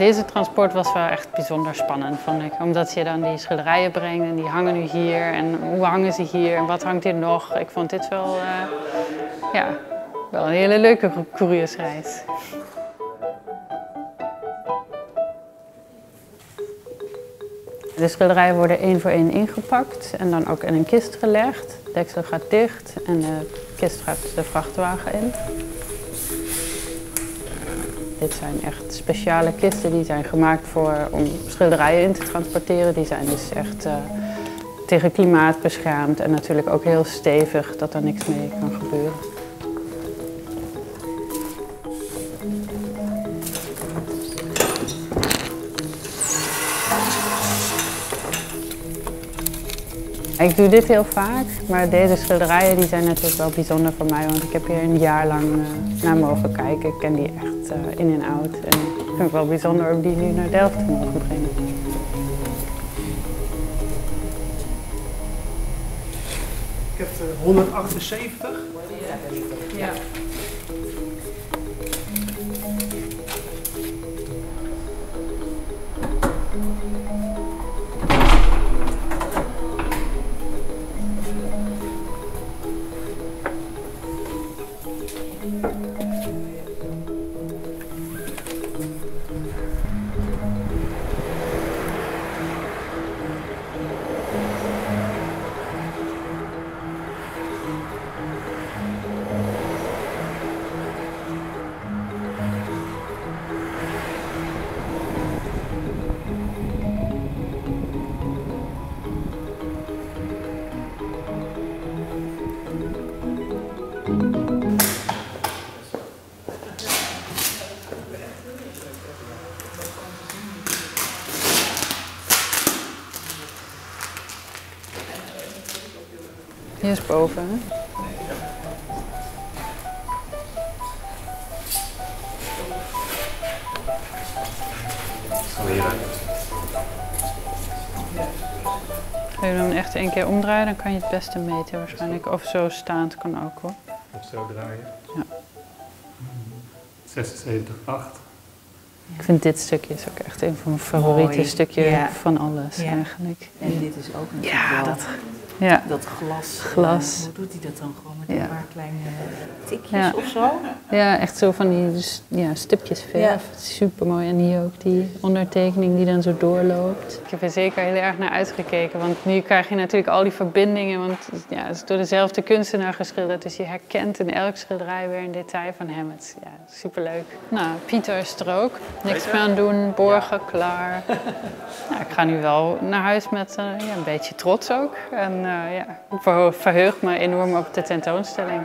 Deze transport was wel echt bijzonder spannend, vond ik. Omdat je dan die schilderijen brengt en die hangen nu hier. En hoe hangen ze hier en wat hangt hier nog? Ik vond dit wel, uh, ja, wel een hele leuke couriersreis. De schilderijen worden één voor één ingepakt en dan ook in een kist gelegd. De deksel gaat dicht en de kist gaat de vrachtwagen in. Dit zijn echt speciale kisten die zijn gemaakt voor, om schilderijen in te transporteren. Die zijn dus echt uh, tegen klimaat beschermd en natuurlijk ook heel stevig dat er niks mee kan gebeuren. Ik doe dit heel vaak, maar deze schilderijen die zijn natuurlijk wel bijzonder voor mij, want ik heb hier een jaar lang uh, naar mogen kijken. Ik ken die echt uh, in en out en ik vind het wel bijzonder om die nu naar Delft te mogen brengen. Ik heb 178. Ja. Hier is boven. Hè? Ga je hem echt één keer omdraaien, dan kan je het beste meten waarschijnlijk. Of zo staand kan ook hoor. Of zo draaien. Ja. 76, 8. Ik vind dit stukje is ook echt een van mijn favoriete Mooi. stukje Ja. van alles Ja. eigenlijk. En dit is ook natuurlijk Ja, wel dat, ja. dat glas. Glas. eh, hoe doet hij dat dan gewoon met Ja. een paar kleine tikjes Ja. of zo? ja, echt zo van die dus, ja, stipjes verf. Super mooi. En hier ook die ondertekening die dan zo doorloopt. Ik heb er zeker heel erg naar uitgekeken, want nu krijg je natuurlijk al die verbindingen. Want ja, het is door dezelfde kunstenaar geschilderd, dus je herkent in elk schilderij weer een detail van hem. Het is ja, superleuk. Nou, Pieter is er ook. Niks meer aan doen, borgen, klaar. Nou, ik ga nu wel naar huis met ja, een beetje trots ook. En ja, ik verheug me enorm op de tentoonstelling.